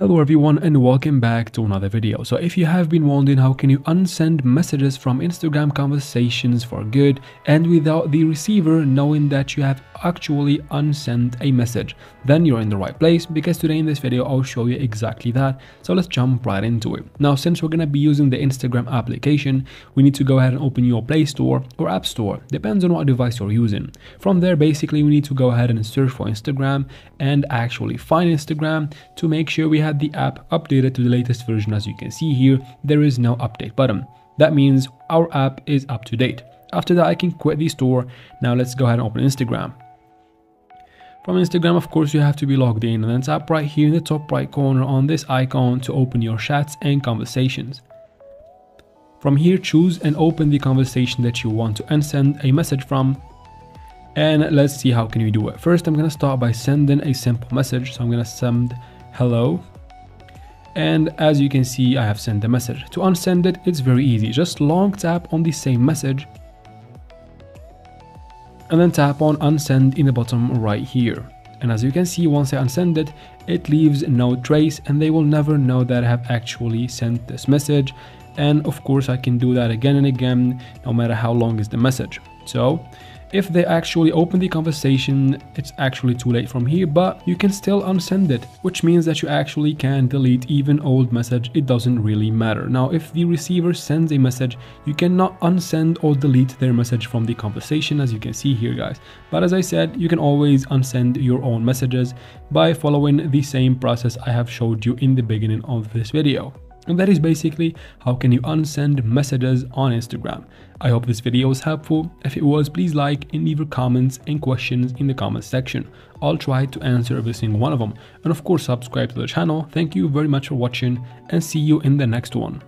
Hello everyone and welcome back to another video. So if you have been wondering how can you unsend messages from Instagram conversations for good and without the receiver knowing that you have actually unsent a message, then you're in the right place because today in this video I'll show you exactly that. So let's jump right into it. Now since we're going to be using the Instagram application, we need to go ahead and open your Play Store or App Store, depends on what device you're using. From there basically we need to go ahead and search for Instagram and actually find Instagram to make sure we have the app updated to the latest version. As you can see here there is no update button. That means our app is up to date. After that I can quit the store. Now let's go ahead and open Instagram. From Instagram, of course, you have to be logged in. And then tap right here in the top right corner on this icon to open your chats and conversations. From here, choose and open the conversation that you want to send a message from. And let's see how can we do it. First, I'm going to start by sending a simple message. So I'm going to send hello and as you can see I have sent the message. To unsend it, it's very easy, just long tap on the same message and then tap on unsend in the bottom right here. And as you can see, once I unsend it, it leaves no trace and they will never know that I have actually sent this message. And of course I can do that again and again, no matter how long is the message. So if they actually open the conversation, it's actually too late from here, but you can still unsend it, which means that you actually can delete even old message, it doesn't really matter. Now, if the receiver sends a message, you cannot unsend or delete their message from the conversation, as you can see here, guys. But as I said, you can always unsend your own messages by following the same process I have showed you in the beginning of this video. And that is basically how can you unsend messages on Instagram. I hope this video was helpful. If it was, please like and leave your comments and questions in the comments section. I'll try to answer every single one of them. And of course, subscribe to the channel. Thank you very much for watching and see you in the next one.